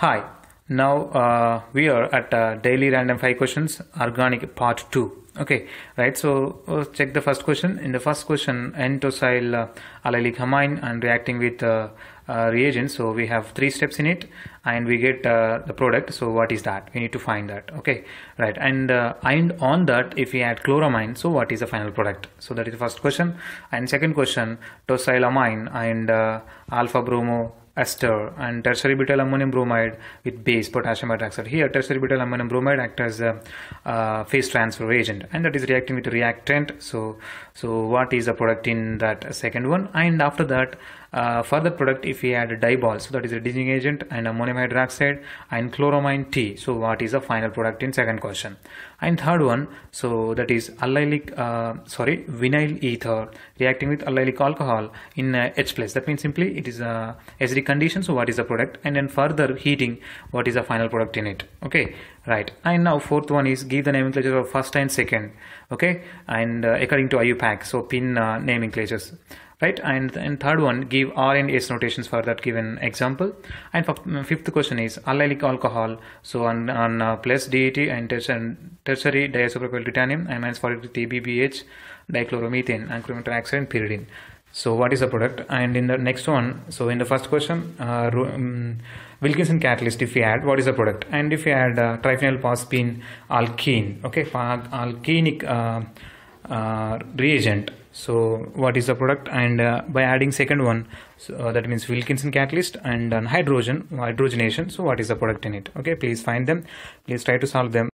Hi, now uh, we are at uh, daily random 5 questions organic part 2. Okay, right. So uh, check the first question. In the first question, N-tosyl uh, allylic amine and reacting with uh, reagents. So we have three steps in it, and we get the product. So what is that? We need to find that. Okay, right. And and on that, if we add chloramine, so what is the final product? So that is the first question. And second question, tosylamine and alpha bromo ester and tertiary butyl ammonium bromide with base potassium hydroxide. Here tertiary butyl ammonium bromide act as a uh, phase transfer agent and that is reacting with reactant. So so what is the product in that second one and after that uh, further product if we add a DIBAL so that is a reducing agent and ammonium hydroxide and chloramine T so what is the final product in second question and third one so that is allylic uh, sorry vinyl ether reacting with allylic alcohol in uh, H plus that means simply it is a acidic condition so what is the product and then further heating what is the final product in it. Okay? Right. And now fourth one is give the nomenclature of first and second. Okay? And uh, according to IUPAC so pin uh, nomenclatures. Right? And third one give r and s notations for that given example. And fifth question is allylic alcohol. So on on uh, plus dat and tertiary, diisopropyl titanium amines for TBHP dichloromethane and chromatin pyridine so what is the product? And in the next one so in the first question uh, um, wilkinson catalyst if we add what is the product? And if we add uh, triphenyl phosphine alkene okay alkenic uh, uh, reagent. So what is the product? And uh, by adding second one so uh, that means wilkinson catalyst and uh, hydrogen hydrogenation. So what is the product in it? Okay please find them. Please try to solve them